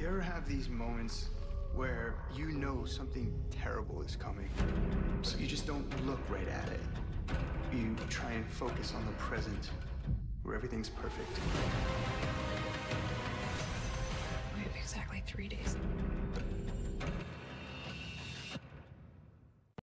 You ever have these moments where you know something terrible is coming, so you just don't look right at it? You try and focus on the present, where everything's perfect. We have exactly three days.